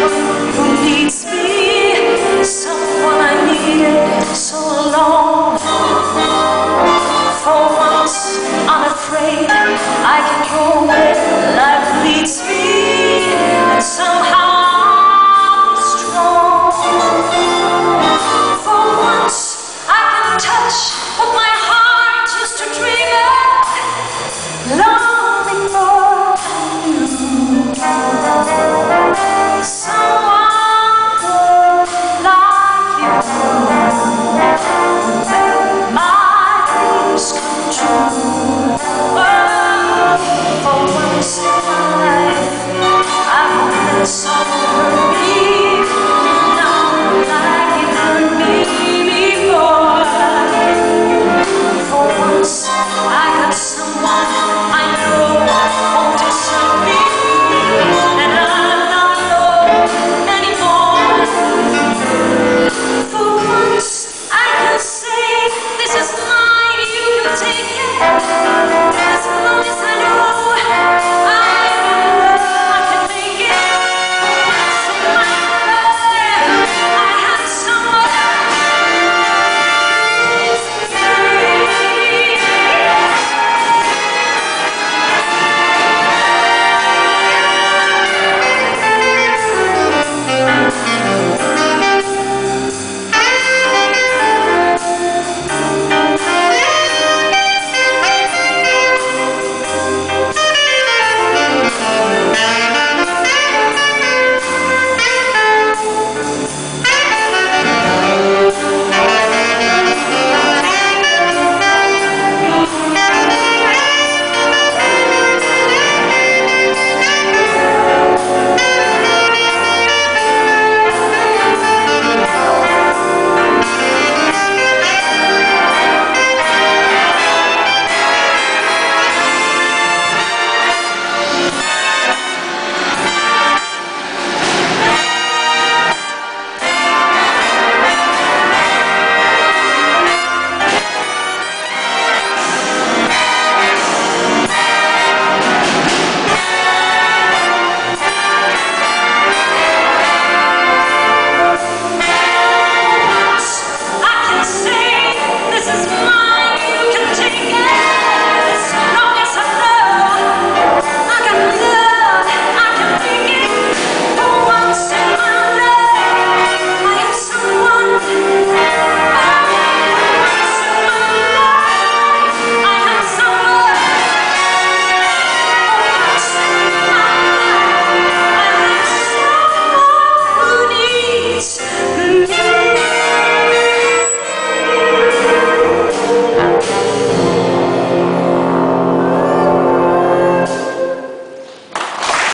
Oh.